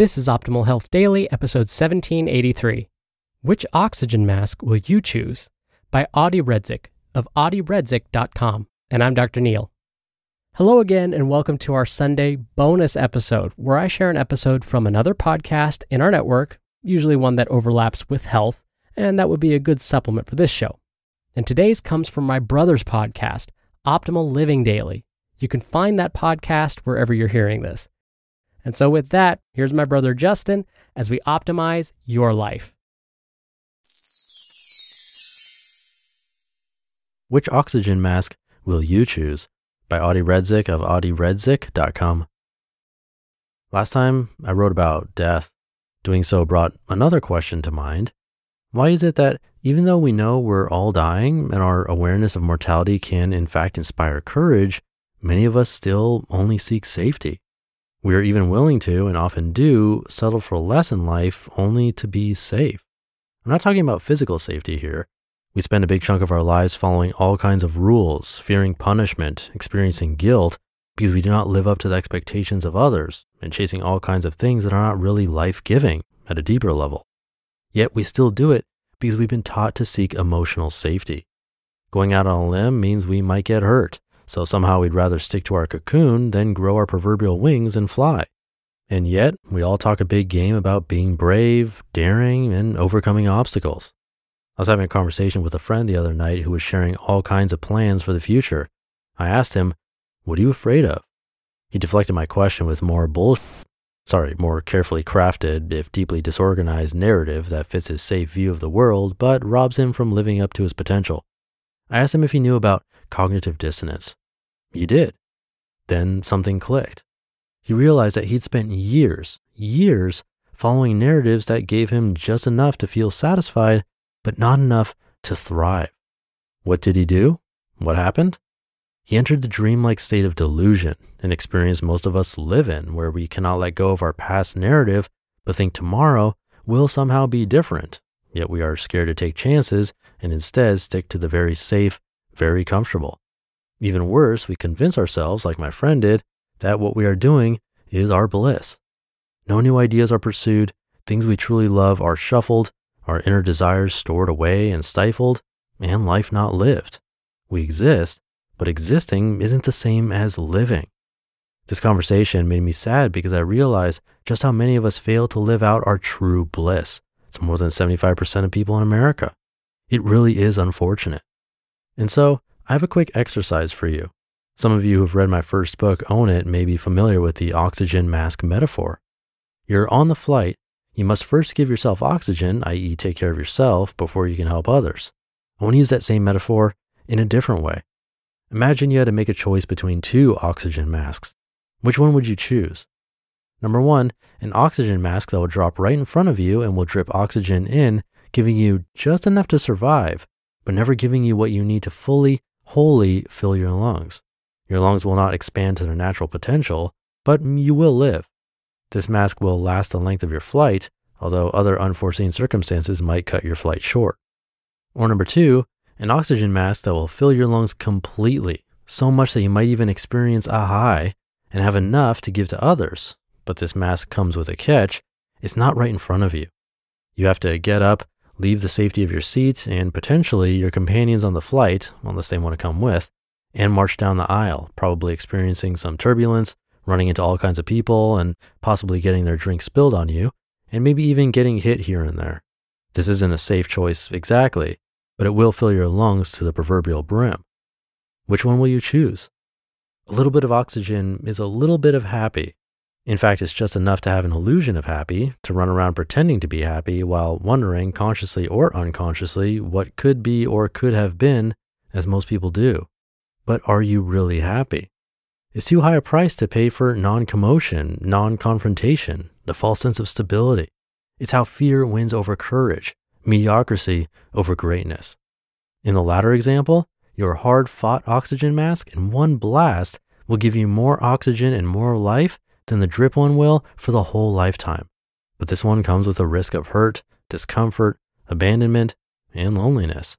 This is Optimal Health Daily, episode 1783. Which oxygen mask will you choose? By Adi Redzic of adiredzic.com. And I'm Dr. Neil. Hello again, and welcome to our Sunday bonus episode, where I share an episode from another podcast in our network, usually one that overlaps with health, and that would be a good supplement for this show. And today's comes from my brother's podcast, Optimal Living Daily. You can find that podcast wherever you're hearing this. And so, with that, here's my brother Justin as we optimize your life. Which oxygen mask will you choose? By Adi Redzic of adiredzic.com. Last time I wrote about death. Doing so brought another question to mind. Why is it that even though we know we're all dying and our awareness of mortality can in fact inspire courage, many of us still only seek safety? We are even willing to, and often do, settle for less in life only to be safe. I'm not talking about physical safety here. We spend a big chunk of our lives following all kinds of rules, fearing punishment, experiencing guilt, because we do not live up to the expectations of others, and chasing all kinds of things that are not really life giving at a deeper level. Yet we still do it because we've been taught to seek emotional safety. Going out on a limb means we might get hurt, so somehow we'd rather stick to our cocoon than grow our proverbial wings and fly. And yet, we all talk a big game about being brave, daring, and overcoming obstacles. I was having a conversation with a friend the other night who was sharing all kinds of plans for the future. I asked him, What are you afraid of? He deflected my question with more bullshit, sorry, more carefully crafted, if deeply disorganized narrative that fits his safe view of the world, but robs him from living up to his potential. I asked him if he knew about cognitive dissonance. He did. Then something clicked. He realized that he'd spent years, years following narratives that gave him just enough to feel satisfied, but not enough to thrive. What did he do? What happened? He entered the dreamlike state of delusion, an experience most of us live in, where we cannot let go of our past narrative, but think tomorrow will somehow be different. Yet we are scared to take chances and instead stick to the very safe, very comfortable. Even worse, we convince ourselves, like my friend did, that what we are doing is our bliss. No new ideas are pursued, things we truly love are shuffled, our inner desires stored away and stifled, and life not lived. We exist, but existing isn't the same as living. This conversation made me sad because I realized just how many of us fail to live out our true bliss. It's more than 75% of people in America. It really is unfortunate. And so I have a quick exercise for you. Some of you who've read my first book, Own It, may be familiar with the oxygen mask metaphor. You're on the flight. You must first give yourself oxygen, i.e., take care of yourself, before you can help others. I want to use that same metaphor in a different way. Imagine you had to make a choice between two oxygen masks. Which one would you choose? Number one, an oxygen mask that will drop right in front of you and will drip oxygen in, giving you just enough to survive, but never giving you what you need to fully wholly fill your lungs. Your lungs will not expand to their natural potential, but you will live. This mask will last the length of your flight, although other unforeseen circumstances might cut your flight short. Or number two, an oxygen mask that will fill your lungs completely, so much that you might even experience a high and have enough to give to others. But this mask comes with a catch. It's not right in front of you. You have to get up, leave the safety of your seat and potentially your companions on the flight, unless they want to come with, and march down the aisle, probably experiencing some turbulence, running into all kinds of people, and possibly getting their drink spilled on you, and maybe even getting hit here and there. This isn't a safe choice exactly, but it will fill your lungs to the proverbial brim. Which one will you choose? A little bit of oxygen is a little bit of happy, in fact, it's just enough to have an illusion of happy, to run around pretending to be happy while wondering, consciously or unconsciously, what could be or could have been, as most people do. But are you really happy? It's too high a price to pay for non commotion, non confrontation, the false sense of stability. It's how fear wins over courage, mediocrity over greatness. In the latter example, your hard fought oxygen mask in one blast will give you more oxygen and more life than the drip one will for the whole lifetime. But this one comes with a risk of hurt, discomfort, abandonment, and loneliness.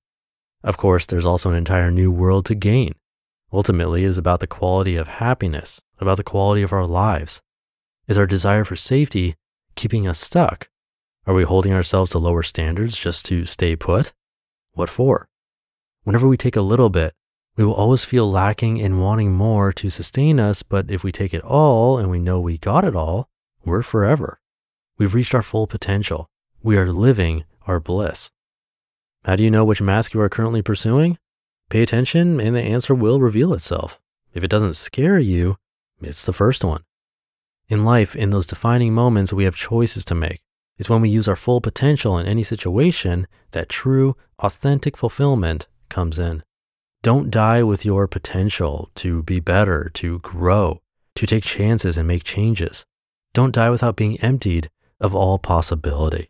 Of course, there's also an entire new world to gain. Ultimately, it is about the quality of happiness, about the quality of our lives. Is our desire for safety keeping us stuck? Are we holding ourselves to lower standards just to stay put? What for? Whenever we take a little bit, we will always feel lacking and wanting more to sustain us. But if we take it all and we know we got it all, we're forever. We've reached our full potential. We are living our bliss. How do you know which mask you are currently pursuing? Pay attention and the answer will reveal itself. If it doesn't scare you, it's the first one. In life, in those defining moments, we have choices to make. It's when we use our full potential in any situation that true, authentic fulfillment comes in. Don't die with your potential to be better, to grow, to take chances and make changes. Don't die without being emptied of all possibility.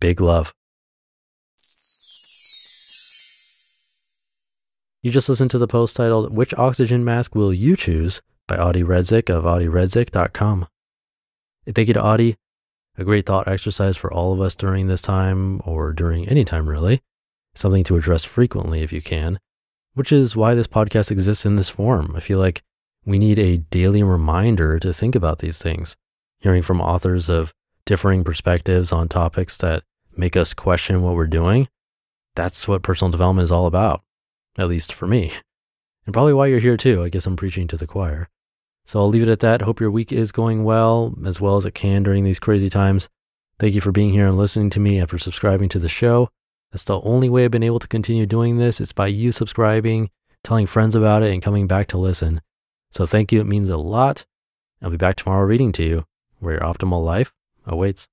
Big love. You just listened to the post titled, Which Oxygen Mask Will You Choose? by Adi Redzic of adiredzic.com. Thank you to Adi. A great thought exercise for all of us during this time or during any time, really. Something to address frequently if you can, which is why this podcast exists in this form. I feel like we need a daily reminder to think about these things, hearing from authors of differing perspectives on topics that make us question what we're doing. That's what personal development is all about at least for me. And probably why you're here too. I guess I'm preaching to the choir. So I'll leave it at that. Hope your week is going well, as well as it can during these crazy times. Thank you for being here and listening to me and for subscribing to the show. That's the only way I've been able to continue doing this. It's by you subscribing, telling friends about it, and coming back to listen. So thank you. It means a lot. I'll be back tomorrow reading to you where your optimal life awaits.